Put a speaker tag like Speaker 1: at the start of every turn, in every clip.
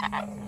Speaker 1: Ha ha ha!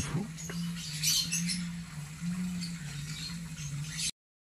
Speaker 2: def